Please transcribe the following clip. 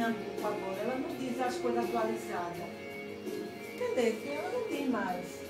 Pernambuco agora. Ela não diz as coisas atualizadas. Porque ela não diz mais.